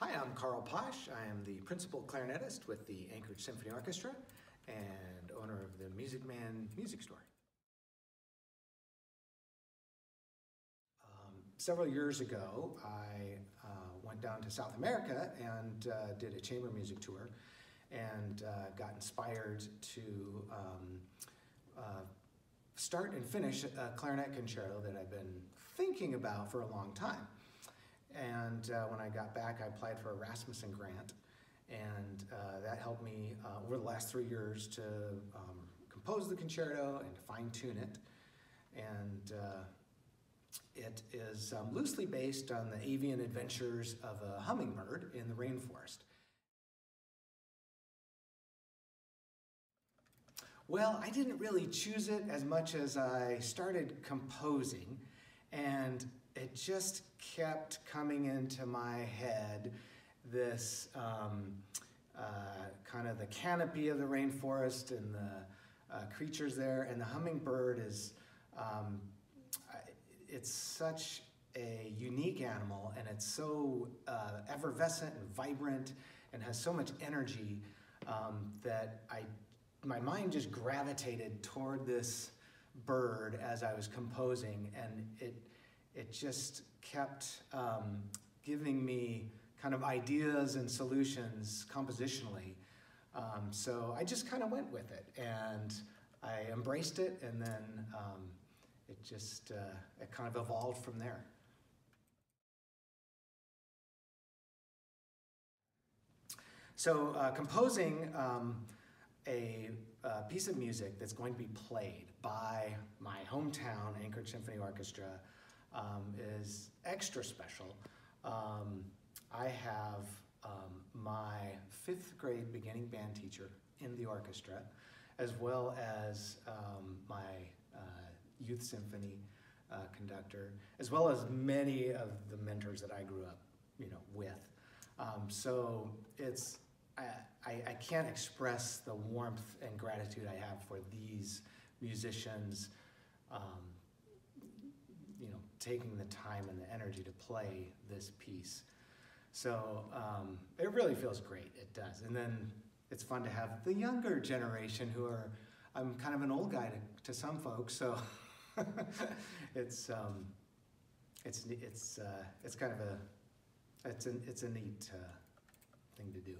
Hi, I'm Karl Pasch. I am the principal clarinetist with the Anchorage Symphony Orchestra and owner of the Music Man Music Store. Um, several years ago, I uh, went down to South America and uh, did a chamber music tour and uh, got inspired to um, uh, start and finish a clarinet concerto that I've been thinking about for a long time. And uh, when I got back, I applied for a Rasmuson grant, and uh, that helped me uh, over the last three years to um, compose the concerto and to fine tune it. And uh, it is um, loosely based on the avian adventures of a hummingbird in the rainforest. Well, I didn't really choose it as much as I started composing, and it just kept coming into my head this um, uh, kind of the canopy of the rainforest and the uh, creatures there, and the hummingbird is, um, it's such a unique animal and it's so uh, effervescent and vibrant and has so much energy um, that I, my mind just gravitated toward this bird as I was composing and it, it just kept um, giving me kind of ideas and solutions compositionally. Um, so I just kind of went with it and I embraced it and then um, it just uh, it kind of evolved from there. So uh, composing um, a, a, piece of music that's going to be played by my hometown Anchorage Symphony Orchestra um, is extra special. Um, I have um, my fifth grade beginning band teacher in the orchestra, as well as um, my uh, youth symphony uh, conductor, as well as many of the mentors that I grew up, you know, with. Um, so it's I, I, can't express the warmth and gratitude I have for these musicians. Um, taking the time and the energy to play this piece. So um, it really feels great, it does. And then it's fun to have the younger generation who are, I'm kind of an old guy to, to some folks, so it's, um, it's, it's, uh, it's kind of a, it's a, it's a neat uh, thing to do.